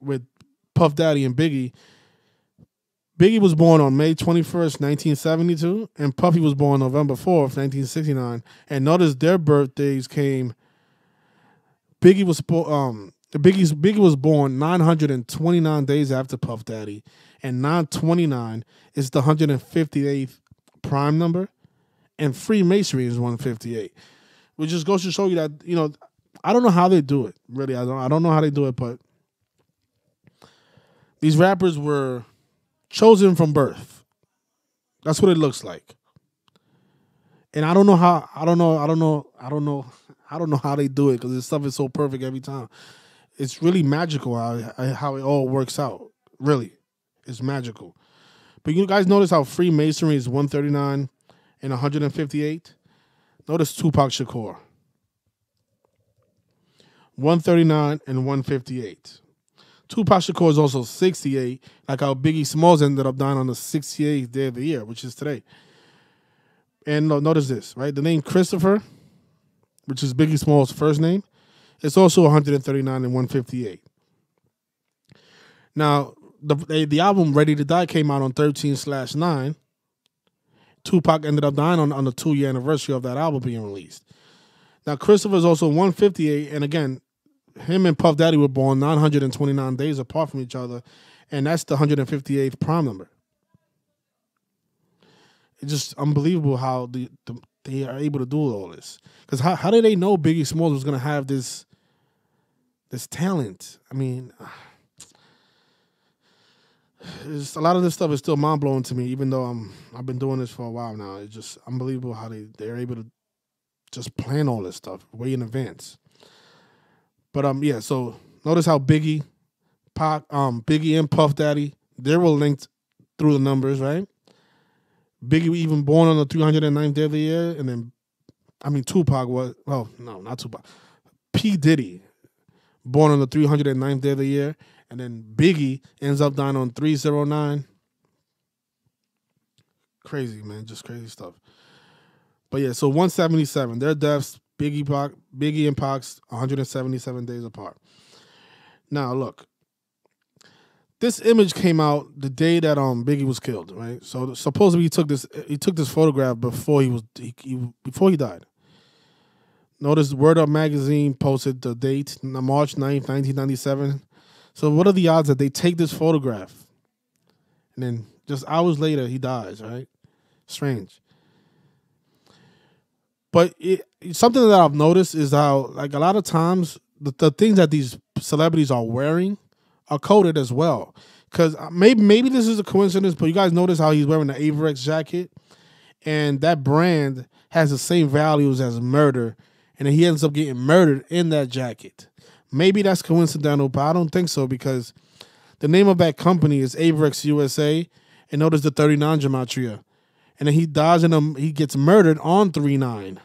with Puff Daddy and Biggie. Biggie was born on May 21st, 1972, and Puffy was born November 4th, 1969. And notice their birthdays came. Biggie was um Biggie's Biggie was born 929 days after Puff Daddy, and 929 is the 158th prime number, and Freemasonry is 158, which just goes to show you that you know I don't know how they do it. Really, I don't I don't know how they do it, but these rappers were chosen from birth. That's what it looks like. And I don't know how I don't know I don't know I don't know I don't know how they do it because this stuff is so perfect every time. It's really magical how how it all works out. Really, it's magical. But you guys notice how Freemasonry is 139 and 158. Notice Tupac Shakur. 139 and 158. Tupac Shakur is also 68, like how Biggie Smalls ended up dying on the 68th day of the year, which is today. And notice this, right? The name Christopher, which is Biggie Smalls' first name, it's also 139 and 158. Now, the the album Ready to Die came out on 13 slash 9. Tupac ended up dying on, on the two year anniversary of that album being released. Now, Christopher is also 158, and again, him and Puff Daddy were born 929 days apart from each other, and that's the 158th prime number. It's just unbelievable how the, the they are able to do all this. Because how, how did they know Biggie Smalls was gonna have this this talent? I mean, a lot of this stuff is still mind blowing to me, even though I'm I've been doing this for a while now. It's just unbelievable how they they're able to just plan all this stuff way in advance. But um, yeah. So notice how Biggie, Pac, um, Biggie and Puff Daddy, they were linked through the numbers, right? Biggie even born on the 309th day of the year, and then, I mean, Tupac was, well, no, not Tupac. P. Diddy, born on the 309th day of the year, and then Biggie ends up dying on 309. Crazy, man, just crazy stuff. But yeah, so 177, their deaths Biggie Pac, Biggie and Pac's 177 days apart. Now look, this image came out the day that um Biggie was killed, right? So supposedly he took this he took this photograph before he was he, he, before he died. Notice Word Up magazine posted the date March 9th, 1997. So what are the odds that they take this photograph and then just hours later he dies, right? Strange. But it, something that I've noticed is how, like, a lot of times the, the things that these celebrities are wearing are coded as well. Because uh, maybe maybe this is a coincidence, but you guys notice how he's wearing the Avirex jacket, and that brand has the same values as murder, and he ends up getting murdered in that jacket. Maybe that's coincidental, but I don't think so because the name of that company is Avirex USA, and notice the 39 gematria and then he dies in a he gets murdered on three nine.